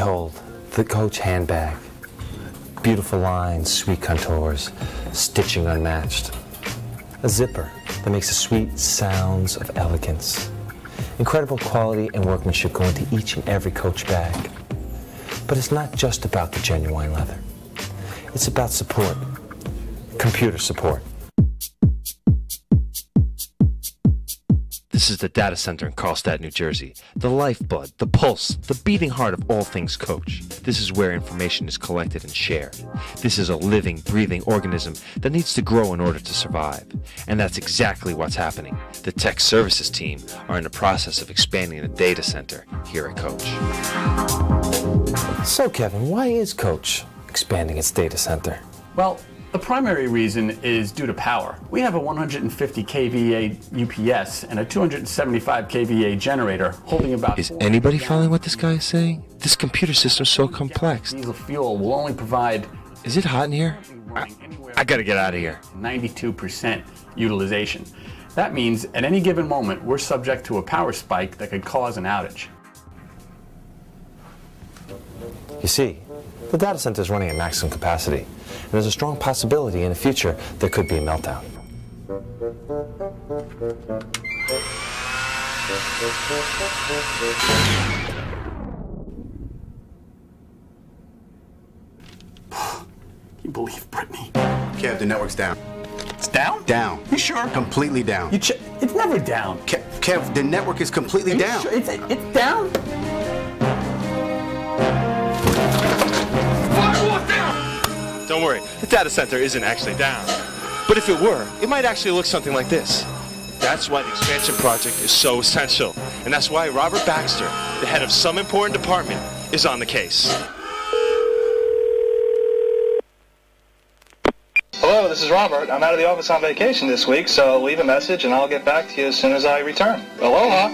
Behold, the Coach handbag. Beautiful lines, sweet contours, stitching unmatched. A zipper that makes the sweet sounds of elegance. Incredible quality and workmanship go into each and every Coach bag. But it's not just about the genuine leather. It's about support, computer support. This is the data center in Carlstadt, New Jersey. The lifeblood, the pulse, the beating heart of all things coach. This is where information is collected and shared. This is a living, breathing organism that needs to grow in order to survive. And that's exactly what's happening. The tech services team are in the process of expanding the data center here at Coach. So, Kevin, why is Coach expanding its data center? Well, the primary reason is due to power. We have a 150 kVA UPS and a 275 kVA generator holding about. Is anybody following what this guy is saying? This computer system's so complex. Diesel fuel will only provide. Is it hot in here? I, I gotta get out of here. 92% utilization. That means at any given moment, we're subject to a power spike that could cause an outage. You see, the data center is running at maximum capacity, and there's a strong possibility in the future there could be a meltdown. Can you believe Brittany? Kev, the network's down. It's down? Down. You sure? Completely down. You ch- it's never down. Kev, Kev, the network is completely Are you down. sure? It's, it's down? Don't worry, the data center isn't actually down. But if it were, it might actually look something like this. That's why the expansion project is so essential. And that's why Robert Baxter, the head of some important department, is on the case. Hello, this is Robert. I'm out of the office on vacation this week, so leave a message and I'll get back to you as soon as I return. Aloha.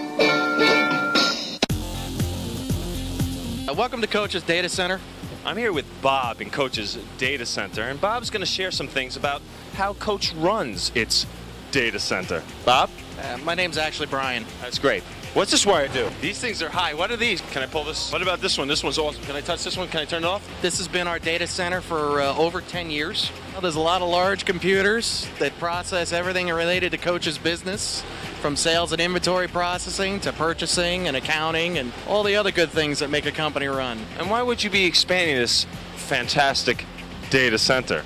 Uh, welcome to Coach's Data Center. I'm here with Bob in Coach's data center, and Bob's going to share some things about how Coach runs its data center. Bob? Uh, my name's actually Brian. That's great. What's this wire do? These things are high. What are these? Can I pull this? What about this one? This one's awesome. Can I touch this one? Can I turn it off? This has been our data center for uh, over 10 years. Well, there's a lot of large computers that process everything related to Coach's business, from sales and inventory processing to purchasing and accounting and all the other good things that make a company run. And why would you be expanding this fantastic data center?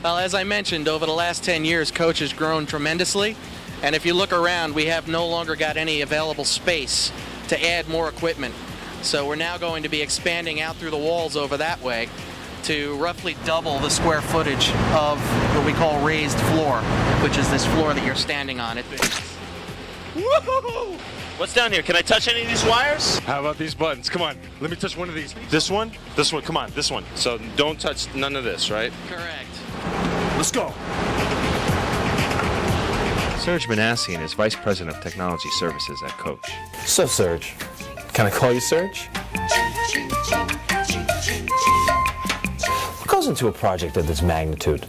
Well, as I mentioned, over the last 10 years, Coach has grown tremendously. And if you look around, we have no longer got any available space to add more equipment. So we're now going to be expanding out through the walls over that way to roughly double the square footage of what we call raised floor, which is this floor that you're standing on. It, Woohoo! What's down here? Can I touch any of these wires? How about these buttons? Come on, let me touch one of these. This one? This one, come on, this one. So don't touch none of this, right? correct. Let's go. Serge Manassian is Vice President of Technology Services at Coach. So, Serge, can I call you Serge? What goes into a project of this magnitude?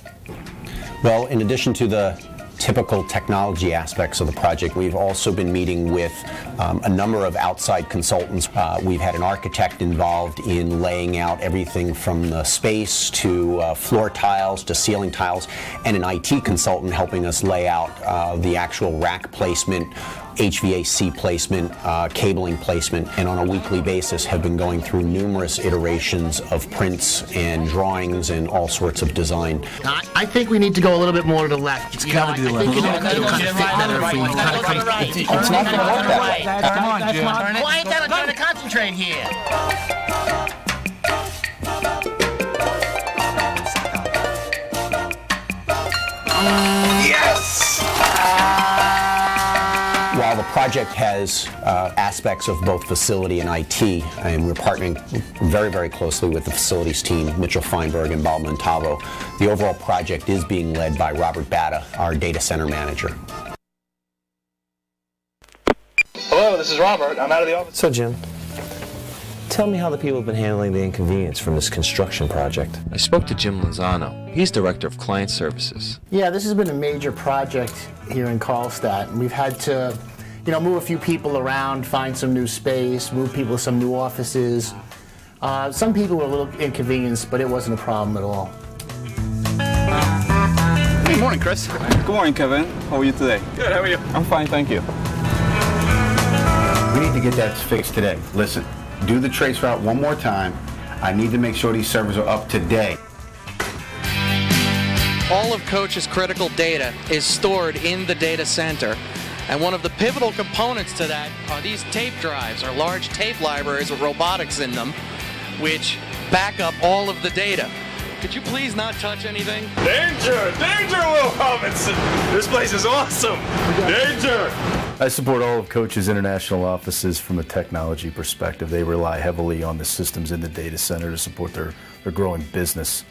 Well, in addition to the typical technology aspects of the project, we've also been meeting with um, a number of outside consultants. Uh, we've had an architect involved in laying out everything from the space to uh, floor tiles to ceiling tiles, and an IT consultant helping us lay out uh, the actual rack placement, HVAC placement, uh, cabling placement, and on a weekly basis have been going through numerous iterations of prints and drawings and all sorts of design. I, I think we need to go a little bit more to the left. It's gotta be I left. think it'll, No, no, it'll no, kind of fit right, better right, if we right, kind of right, come. right. It's It's not not going to work work that way. that way. Come on, Jim. Quiet down, I'm trying to concentrate here. Yes! While the project has uh, aspects of both facility and IT, and we're partnering very, very closely with the facilities team, Mitchell Feinberg and Bob Montavo, the overall project is being led by Robert Batta, our data center manager. Hello, this is Robert. I'm out of the office. So, Jim, tell me how the people have been handling the inconvenience from this construction project. I spoke to Jim Lozano. He's Director of Client Services. Yeah, this has been a major project here in Carlstadt. and We've had to, you know, move a few people around, find some new space, move people to some new offices. Uh, some people were a little inconvenienced, but it wasn't a problem at all. Good morning, Chris. Good morning, Kevin. How are you today? Good, how are you? I'm fine, thank you. We need to get that fixed today. Listen, do the trace route one more time. I need to make sure these servers are up to date. All of Coach's critical data is stored in the data center. And one of the pivotal components to that are these tape drives, or large tape libraries with robotics in them, which back up all of the data. Could you please not touch anything? Danger! Danger, Will Robinson! This place is awesome! Danger! I support all of Coach's international offices from a technology perspective. They rely heavily on the systems in the data center to support their, their growing business.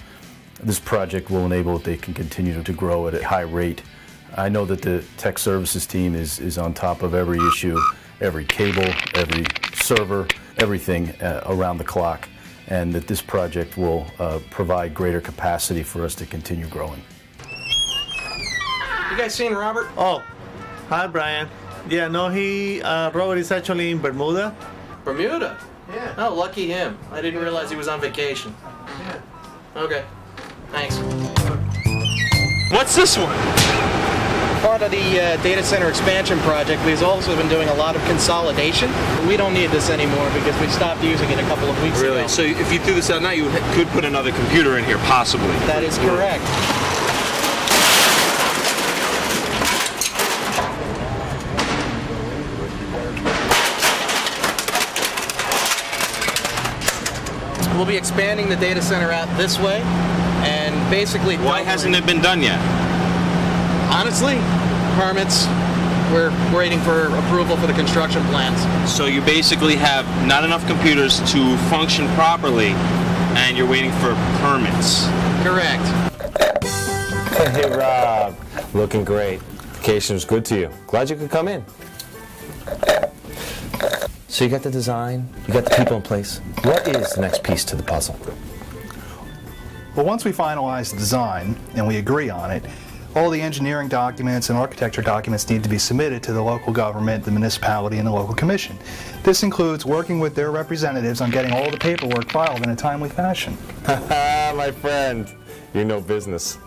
This project will enable that they can continue to grow at a high rate. I know that the tech services team is, is on top of every issue, every cable, every server, everything uh, around the clock, and that this project will uh, provide greater capacity for us to continue growing. You guys seen Robert? Oh, hi, Brian. Yeah, no, he, uh, Robert is actually in Bermuda. Bermuda? Yeah. Oh, lucky him. I didn't realize he was on vacation. Yeah. Okay. Thanks. What's this one? Part of the uh, data center expansion project, we've also been doing a lot of consolidation. We don't need this anymore because we stopped using it a couple of weeks Really? ago. Really? So if you threw this out now, you could put another computer in here, possibly. That is correct. We'll be expanding the data center out this way and basically Why hasn't it been done yet? Honestly permits we're waiting for approval for the construction plans So you basically have not enough computers to function properly, and you're waiting for permits. correct Hey, Rob. Looking great. Vacation was good to you. Glad you could come in. So you got the design, you got the people in place. What is the next piece to the puzzle? Well, once we finalize the design and we agree on it, all the engineering documents and architecture documents need to be submitted to the local government, the municipality, and the local commission. This includes working with their representatives on getting all the paperwork filed in a timely fashion. My friend, you know business.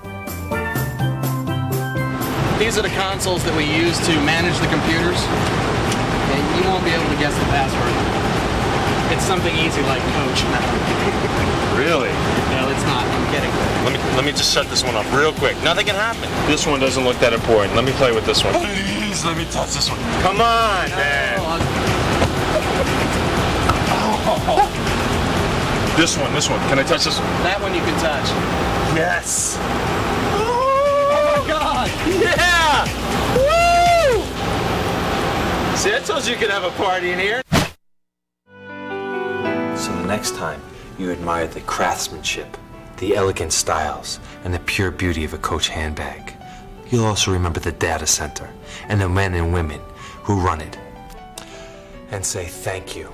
these are the consoles that we use to manage the computers and you won't it's something easy like coach Really? no it's not i'm kidding Let me let me just shut this one off real quick. Nothing can happen. This one doesn't look that important. Let me play with this one. Please, let me touch this one. Come on, man. This one, this one. Can I touch this one? that one you can touch Yes. Oh my God! Yeah! Woo! See, I told you you could have a party in here. Next time you admire the craftsmanship, the elegant styles, and the pure beauty of a Coach handbag, you'll also remember the data center and the men and women who run it. And say thank you